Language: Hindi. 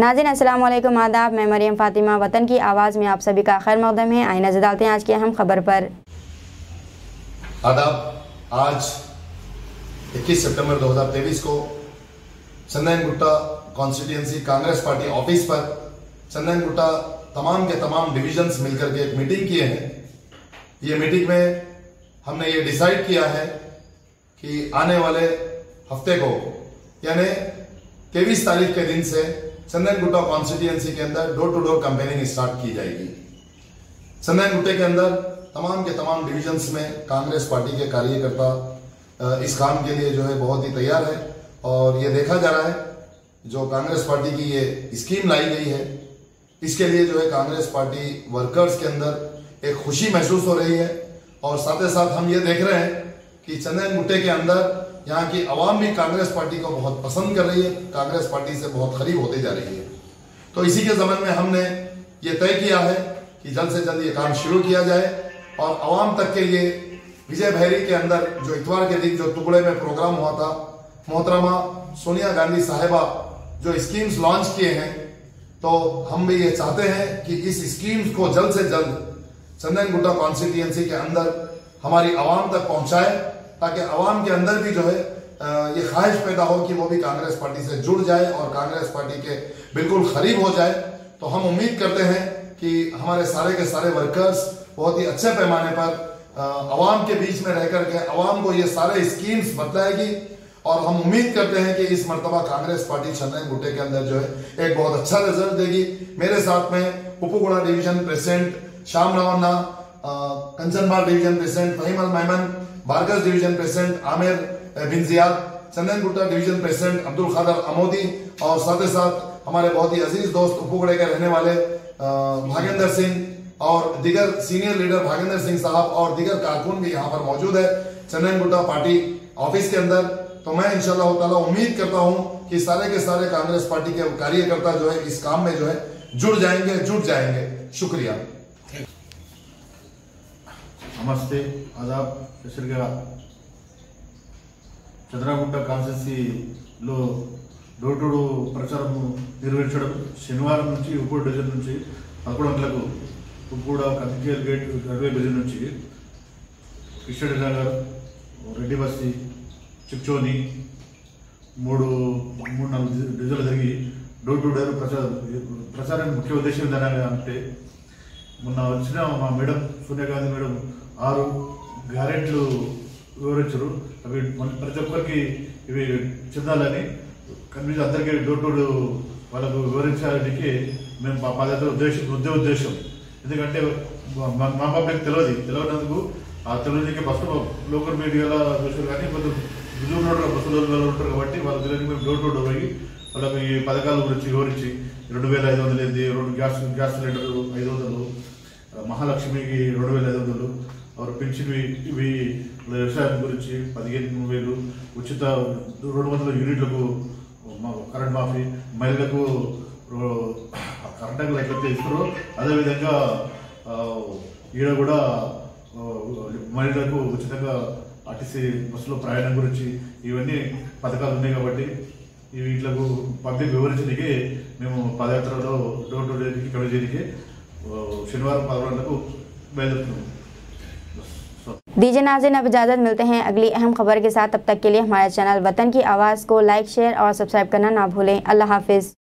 नाजिन वालेकुम आदाब। मैं मरियम फातिमा, वतन की आवाज़ में आप सभी का खैर मकदम है। आई नज़र डालते हैं आज की अहम खबर पर। आदाब, आज 21 सितंबर 2023 को Chandan Gutta constituency Congress party office पर चंदन गुट्टा तमाम के तमाम डिविजन्स मिलकर के एक मीटिंग किए हैं। ये मीटिंग में हमने ये डिसाइड किया है कि आने वाले हफ़्ते को, यानी तेईस तारीख के दिन से चंदन गुट्टा कॉन्स्टिट्यूंसी के अंदर door to door campaigning start की जाएगी। चंदन गुट्टे के अंदर तमाम के तमाम डिविजन्स में कांग्रेस पार्टी के कार्यकर्ता इस काम के लिए जो है बहुत ही तैयार है और ये देखा जा रहा है, जो कांग्रेस पार्टी की ये स्कीम लाई गई है, इसके लिए जो है कांग्रेस पार्टी वर्कर्स के अंदर एक खुशी महसूस हो रही है और साथ ही साथ हम ये देख रहे हैं कि चंदन गुट्टे के अंदर यहाँ की आवाम भी कांग्रेस पार्टी को बहुत पसंद कर रही है, कांग्रेस पार्टी से बहुत करीब होती जा रही है। तो इसी के जमन में हमने ये तय किया है कि जल्द से जल्द ये काम शुरू किया जाए और आवाम तक के लिए विजय भैरी के अंदर जो इतवार के दिन जो टुकड़े में प्रोग्राम हुआ था, मोहतरमा सोनिया गांधी साहिबा जो स्कीम्स लॉन्च किए हैं तो हम भी ये चाहते हैं कि इस स्कीम्स को जल्द से जल्द चंदन गुट्टा कॉन्स्टिट्यूंसी के अंदर हमारी आवाम तक पहुँचाए ताकि आवाम के अंदर भी जो है ये ख्वाहिश पैदा हो कि वो भी कांग्रेस पार्टी से जुड़ जाए और कांग्रेस पार्टी के बिल्कुल करीब हो जाए। तो हम उम्मीद करते हैं कि हमारे सारे के सारे वर्कर्स बहुत ही अच्छे पैमाने पर आवाम के बीच में रह करके आवाम को ये सारे स्कीम्स बतलाएगी और हम उम्मीद करते हैं कि इस मरतबा कांग्रेस पार्टी चंदन गुटे के अंदर जो है, एक बहुत अच्छा रिज़ल्ट देगी। मेरे साथ में Upguda division president Shyam Ravanna Kanchanbagh division president Faheem Al Maimon Barkas division president Aamir Bin Ziyad Chandan Gutta division president Abdul Khader Amodi और साथ ही साथ हमारे बहुत ही अज़ीज़ दोस्त उपगुड़े के रहने वाले भागेंद्र सिंह और दिगर सीनियर लीडर भागेंद्र सिंह साहब और दिगर कारकुन भी यहाँ पर मौजूद है चंदन गुट्टा पार्टी ऑफ़िस के अंदर। तो मैं इंशाल्लाह ताला उम्मीद करता हूँ कि सारे के सारे कांग्रेस पार्टी के कार्यकर्ता जो है, इस काम में जो है, जुड़ जाएँगे, जुट जाएँगे। शुक्रिया। నమస్తే ఆదాబ్ స్పెషల్గా చంద్రగుట్ట కాన్స్టిట్యూన్సీలో డోర్ టు డోర్ ప్రచారం నిర్వహించడం శనివారం నుంచి ఉప్పుడు డివిజన్ నుంచి పదకొండు గంటలకు ఉప్పూడ కతికేల్ గేట్ రైల్వే డివిజన్ నుంచి కృష్ణరెడ్డి నగర్ రెడ్డి బస్తీ చిక్చోని మూడు మూడు నాలుగు డివిజన్లు జరిగి డోర్ టు డోర్ ప్రచారం ప్రచారానికి ముఖ్య ఉద్దేశం ఏంటంటే అంటే మొన్న వచ్చిన మా మేడం సోనియా గాంధీ మేడం ఆరు గ్యారెంట్లు వివరించారు. అవి ప్రతి ఒక్కరికి ఇవి చెందాలని కన్వీన్స్ అందరికీ డోర్ టు డోర్ వాళ్ళకు వివరించడానికి మేము మా పాదయాత్ర ఉద్దేశం ఉద్దే ఉద్దేశం. ఎందుకంటే మా మా పబ్లిక్ తెలియదు తెలియనందుకు ఆ తెలియడానికి ఫస్ట్ లోకల్ మీడియాలో చూసారు కానీ కొంచెం రుజువు రోడ్డు బస్సులో ఉంటారు కాబట్టి వాళ్ళు తెలియని మేము డోర్ టు డోర్ పోయి వాళ్ళకి ఈ పథకాల గురించి వివరించి రెండు వేల ఐదు వందలు ఏంది? రెండు గ్యాస్ గ్యాస్ సిలిండర్ ఐదు వందలు. మహాలక్ష్మికి రెండు వేల ఐదు వందలు. వారు పెన్షన్ ఇవి వ్యవసాయం గురించి పదిహేను వేలు. ఉచిత రెండు వందల యూనిట్లకు కరెంట్ మాఫీ. మహిళలకు కరెంట్ ఎట్లయితే ఇస్తారో అదేవిధంగా ఆ, ఈడ కూడా మహిళలకు ఉచితంగా ఆర్టీసీ బస్సులో ప్రయాణం గురించి ఇవన్నీ పథకాలు ఉన్నాయి కాబట్టి వీటిలకు పబ్లిక్ వివరించడానికి మేము పాదయాత్రలో డోర్ టు డోర్కి కవర్ చేయడానికి ఆ, శనివారం పదకొండు గంటలకు బయలుదేరుతున్నాము दीजिए नाजिन अब इजाज़त मिलते हैं अगली अहम खबर के साथ तब तक के लिए हमारे चैनल वतन की आवाज़ को लाइक शेयर और सब्सक्राइब करना ना भूलें अल्लाह हाफिज़